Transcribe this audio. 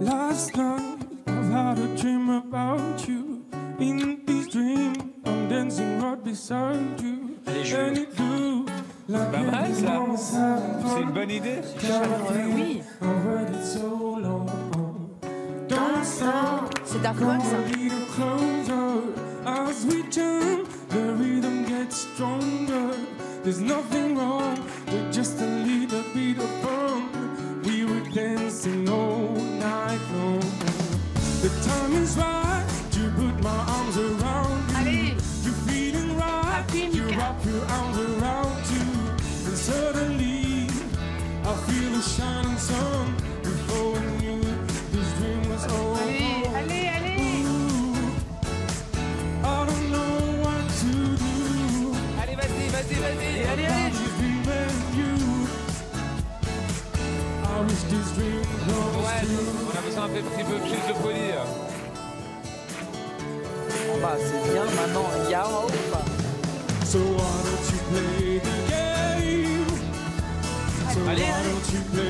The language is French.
Last night I've had a dream about you. In this dream, I'm dancing right beside you. Allez, And it looks like Pas mal, ça. everyone's having C'est une fun. bonne idée Oui. C'est Daft Punk, ça. As we jump. The rhythm gets stronger. There's nothing The time is right to put my arms around you. Allez. You're feeling right. Happy You wrap your arms around you, and suddenly I feel a shining sun. Before I knew this dream was over. Allez, allez, allez. I don't know what to do. Allez, vas-y, vas-y, vas-y Allez, allez Ouais, on a besoin un peu- petit peu plus de folie. là. Bah, c'est bien maintenant, Yao. bah. So why don't you play the game? So Allez, why don't you play